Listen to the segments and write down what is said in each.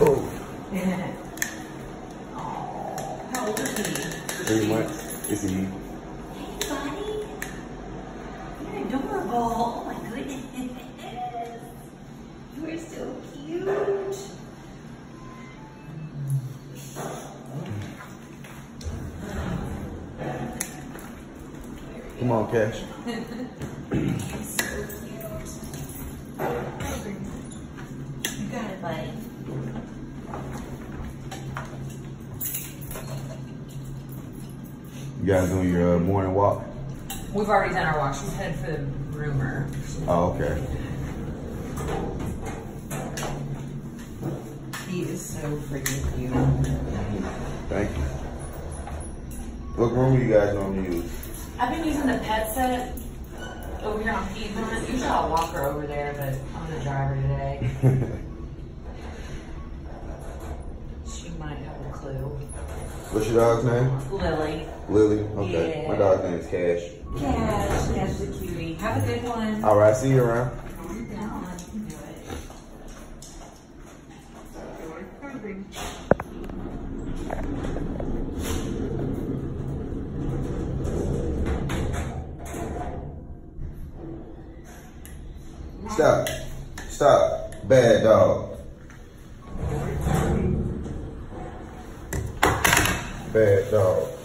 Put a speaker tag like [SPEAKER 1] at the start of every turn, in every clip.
[SPEAKER 1] oh,
[SPEAKER 2] oh, how old is he?
[SPEAKER 1] three months. It's a
[SPEAKER 2] Hey, buddy. You're adorable. Oh my goodness. You are so cute.
[SPEAKER 1] Come on, Cash.
[SPEAKER 2] You
[SPEAKER 1] guys doing your uh, morning walk?
[SPEAKER 2] We've already done our walk. She's headed for the groomer.
[SPEAKER 1] Oh, okay.
[SPEAKER 2] He is so freaking cute.
[SPEAKER 1] Thank you. What room are you guys normally use?
[SPEAKER 2] I've been using the pet set over here on Piedmont. Usually I'll walk her over there, but I'm the driver today. might have a clue.
[SPEAKER 1] What's your dog's name?
[SPEAKER 2] Lily.
[SPEAKER 1] Lily. Okay.
[SPEAKER 2] Yeah.
[SPEAKER 1] My dog's name is Cash.
[SPEAKER 2] Cash, Cash the cutie. Have a good one.
[SPEAKER 1] All right. See you around.
[SPEAKER 2] Calm down. You can do it.
[SPEAKER 1] Stop. Stop. Bad dog. Bad dog.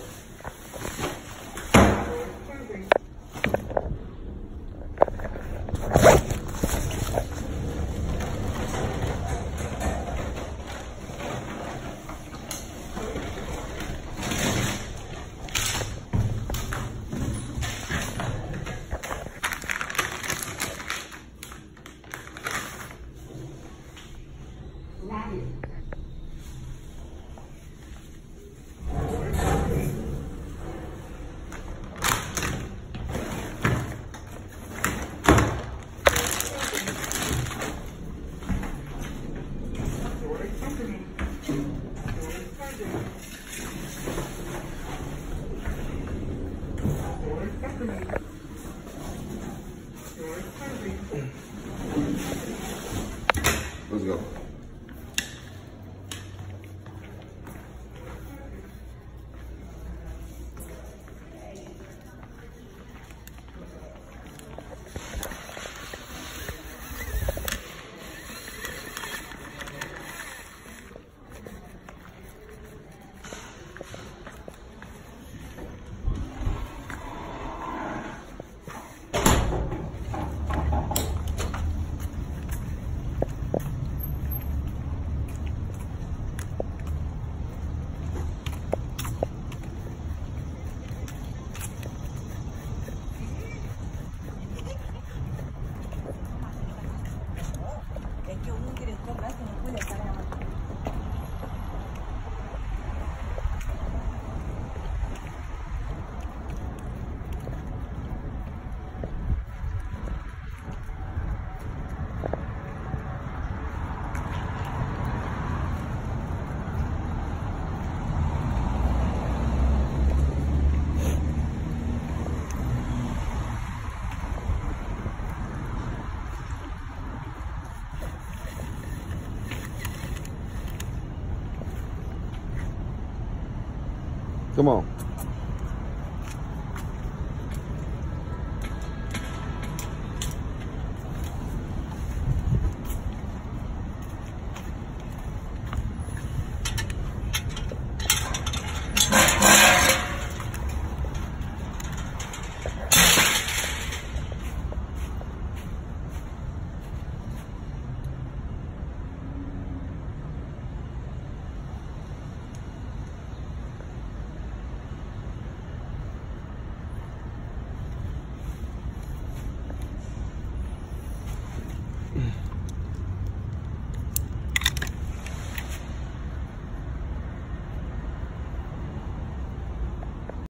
[SPEAKER 1] Come on.